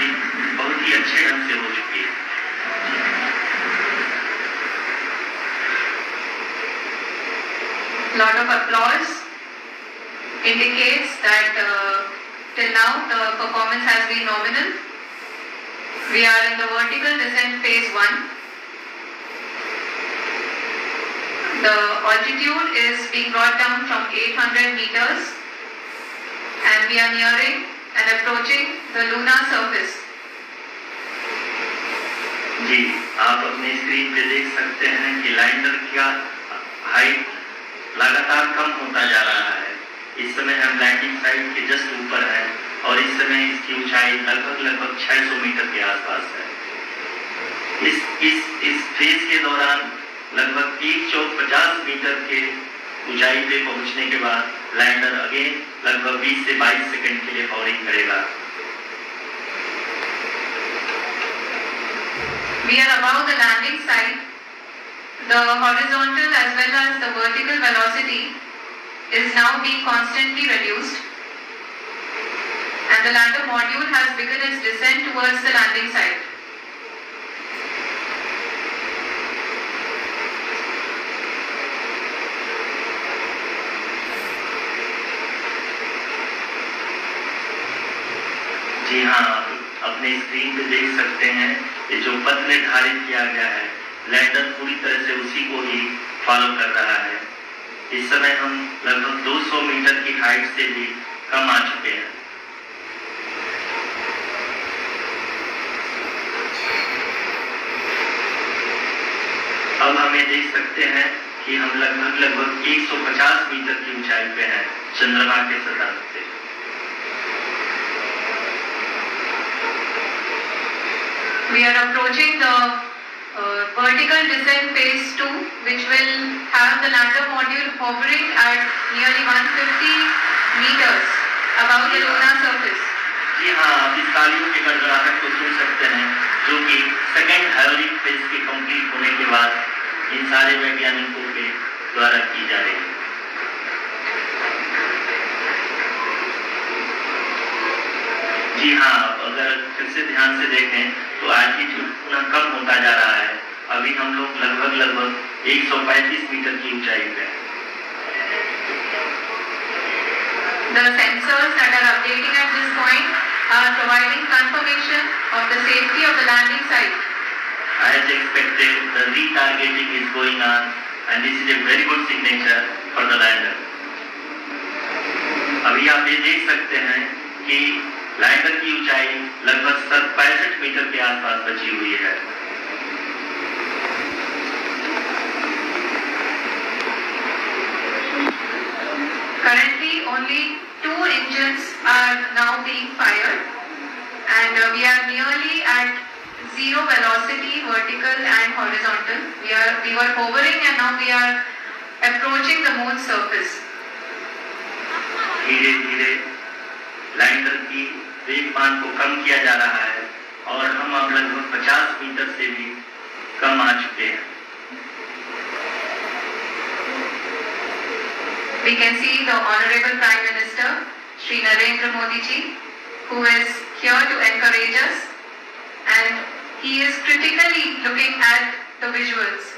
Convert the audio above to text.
भी बहुत ही अच्छे ढंग से हो चुकी है lot of applause indicates that uh, till now the performance has been nominal. We are in the vertical descent phase 1. The altitude is being brought down from 800 meters and we are nearing and approaching the lunar जी आप अपने screen पे देख सकते हैं कि lander का height लगातार कम होता जा रहा है। इस समय हम लैंडिंग साइट के जस्ट ऊपर हैं और इस समय इसकी ऊंचाई लगभग लगभग 600 मीटर के आसपास है। इस इस इस फ़ेज़ के दौरान लगभग एक सौ पचास मीटर के ऊंचाई पे पहुँचने के बाद लैंडर अगेन लगभग 20 से 22 सेकंड के लिए हॉरिंग करेगा। We are above the landing site. The horizontal as well as the vertical velocity is now being constantly reduced and the lander module has begun its descent towards the landing site. जी अपने screen पे देख सकते हैं। ये जो पथ निर्धारित किया गया है लैंडर पूरी तरह से उसी को ही फॉलो कर रहा है। इस समय हम लगभग 200 मीटर की हाइट से भी कम आ चुके हैं। अब हमें देख सकते हैं कि हम लगभग लगभग 150 मीटर की ऊंचाई पे हैं, चंद्रमा के सतह से We are approaching the uh, vertical descent phase 2 which will have the lander module hovering at nearly 150 meters above the lunar surface. जी हाँ आप इस तालियों के गड़गड़ाहट को सुन सकते हैं जो कि सेकेंड हायोरिक फ़ेज़ के कंप्लीट होने के बाद इन सारे वैज्ञानिकों के द्वारा की जा रही है जी हाँ अगर फिर से ध्यान से देखें तो एल्टीट्यूड पुनः कम होता जा रहा है अभी हम लोग लगभग लगभग 135 मीटर की ऊंचाई पे हैं The sensors that are updating at this point are providing confirmation of the safety of the landing site. As expected, the retargeting is going on and this is a very good signature for the lander. अभी आप ये देख सकते हैं lander की ऊंचाई लगभग पैंसठ मीटर के आसपास बची हुई है Currently, only two engines are now being fired, and uh, we are nearly at zero velocity, vertical and horizontal. We are we were hovering, and now we are approaching the moon's surface. धीरे धीरे lander की वेगमान को कम किया जा रहा है और हम अब लगभग 50 मीटर से भी कम आ चुके हैं We can see the Honorable Prime Minister, Sri Narendra Modi ji, who is here to encourage us, and he is critically looking at the visuals.